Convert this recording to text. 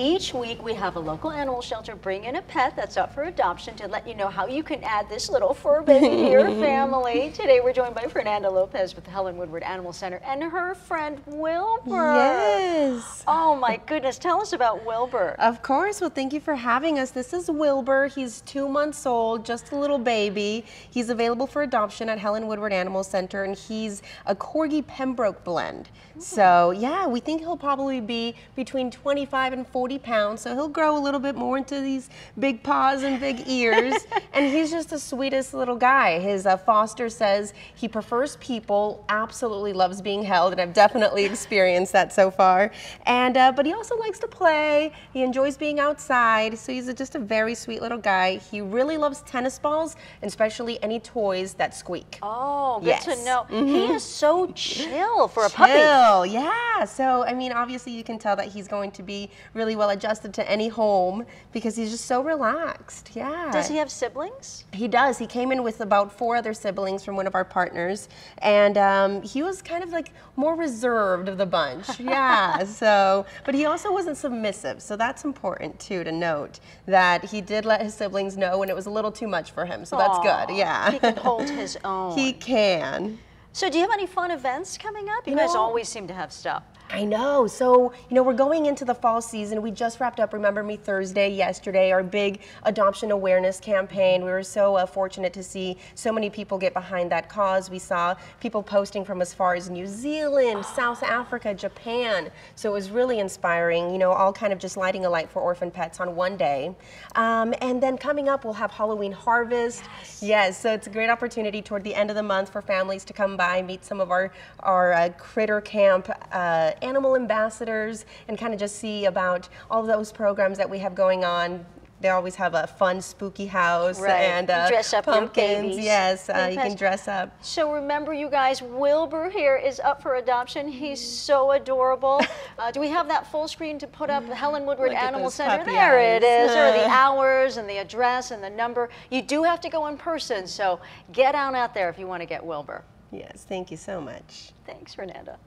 each week we have a local animal shelter bring in a pet that's up for adoption to let you know how you can add this little fur baby to your family. Today we're joined by Fernanda Lopez with the Helen Woodward Animal Center and her friend Wilbur. Yes. Oh my goodness, tell us about Wilbur. Of course. Well, thank you for having us. This is Wilbur. He's two months old, just a little baby. He's available for adoption at Helen Woodward Animal Center, and he's a Corgi Pembroke blend. Hmm. So, yeah, we think he'll probably be between 25 and 40 pounds. So, he'll grow a little bit more into these big paws and big ears. and he's just the sweetest little guy. His uh, foster says he prefers people, absolutely loves being held, and I've definitely experienced that so far. And uh, but he also likes to play. He enjoys being outside. So he's a, just a very sweet little guy. He really loves tennis balls, and especially any toys that squeak. Oh, good Yes. to know. He Mhm. is so chill for a puppy. Chill, yeah. So I mean, obviously you can tell that he's going to be really well adjusted to any home because he's just so relaxed. Yeah. Does he have siblings? He does. He came in with about four other siblings from one of our partners, and um, he was kind of like more reserved of the bunch. Yeah. so, but he also wasn't submissive, so that's important too to note that he did let his siblings know when it was a little too much for him. So that's Aw, good. Yeah. He can hold his own. he can. So do you have any fun events coming up? You, You guys know- always seem to have stuff. I know. So, you know, we're going into the fall season. We just wrapped up Remember Me Thursday yesterday, our big adoption awareness campaign. We were so uh, fortunate to see so many people get behind that cause. We saw people posting from as far as New Zealand, South Africa, Japan. So it was really inspiring, you know, all kind of just lighting a light for orphan pets on one day. Um, and then coming up, we'll have Halloween Harvest. Yes. so it's a great opportunity toward the end of the month for families to come by, meet some of our, our uh, critter camp uh, animal ambassadors, and kind of just see about all those programs that we have going on. They always have a fun, spooky house Right. and uh, Dress up pumpkins. Yes, uh, you can dress up. So remember, you guys, Wilbur here is up for adoption. He's so adorable. Uh, do we have that full screen to put up? The Helen Woodward Look Animal Center. There it eyes. is. There are the hours and the address and the number. You do have to go in person, so get on out there if you want to get Wilbur. Yes, thank you so much. Thanks, Fernanda.